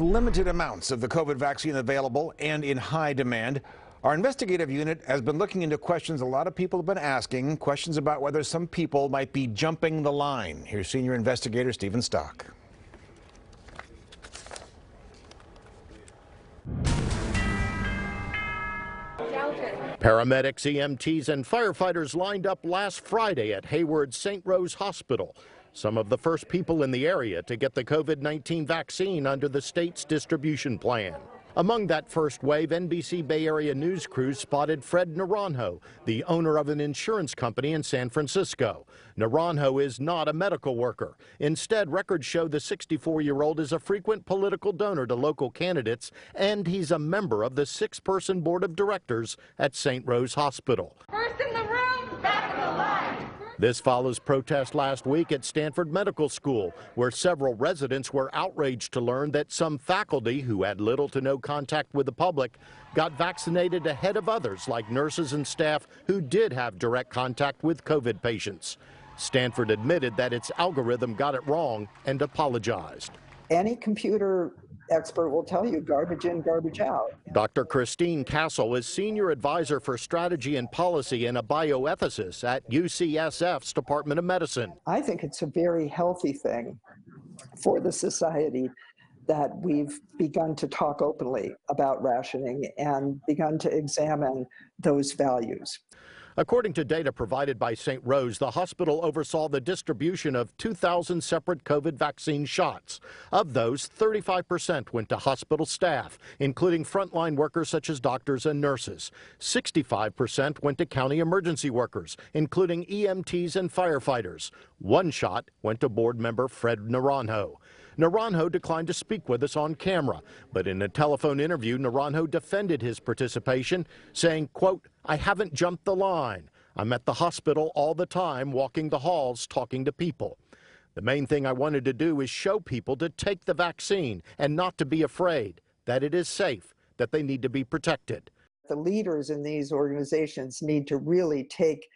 With limited amounts of the COVID vaccine available and in high demand, our investigative unit has been looking into questions a lot of people have been asking, questions about whether some people might be jumping the line. Here's senior investigator Stephen Stock. Paramedics, EMTs, and firefighters lined up last Friday at Hayward St. Rose Hospital. Some of the first people in the area to get the COVID 19 vaccine under the state's distribution plan. Among that first wave, NBC Bay Area news crews spotted Fred Naranjo, the owner of an insurance company in San Francisco. Naranjo is not a medical worker. Instead, records show the 64 year old is a frequent political donor to local candidates, and he's a member of the six person board of directors at St. Rose Hospital. First in the room, back in the line. This follows protests last week at Stanford Medical School, where several residents were outraged to learn that some faculty who had little to no contact with the public got vaccinated ahead of others, like nurses and staff who did have direct contact with COVID patients. Stanford admitted that its algorithm got it wrong and apologized. Any computer expert will tell you garbage in, garbage out. Dr. Christine Cassel is Senior Advisor for Strategy and Policy and a bioethicist at UCSF's Department of Medicine. I think it's a very healthy thing for the society that we've begun to talk openly about rationing and begun to examine those values. According to data provided by St. Rose, the hospital oversaw the distribution of 2,000 separate COVID vaccine shots. Of those, 35% went to hospital staff, including frontline workers such as doctors and nurses. 65% went to county emergency workers, including EMTs and firefighters. One shot went to board member Fred Naranjo. Naranjo declined to speak with us on camera, but in a telephone interview, Naranjo defended his participation, saying, quote, I haven't jumped the line. I'm at the hospital all the time, walking the halls, talking to people. The main thing I wanted to do is show people to take the vaccine and not to be afraid, that it is safe, that they need to be protected. The leaders in these organizations need to really take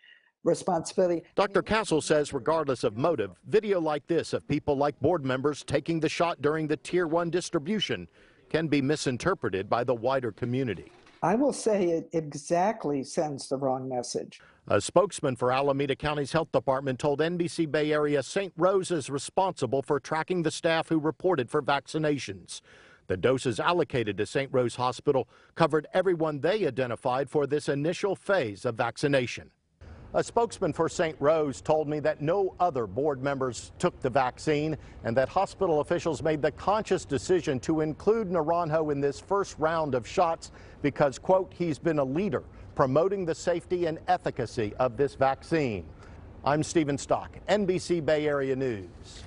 responsibility. Dr. Cassel says, regardless of motive, video like this of people like board members taking the shot during the Tier 1 distribution can be misinterpreted by the wider community. I will say it exactly sends the wrong message. A spokesman for Alameda County's health department told NBC Bay Area St. Rose is responsible for tracking the staff who reported for vaccinations. The doses allocated to St. Rose Hospital covered everyone they identified for this initial phase of vaccination. A spokesman for St. Rose told me that no other board members took the vaccine and that hospital officials made the conscious decision to include Naranjo in this first round of shots because, quote, he's been a leader promoting the safety and efficacy of this vaccine. I'm Stephen Stock, NBC Bay Area News.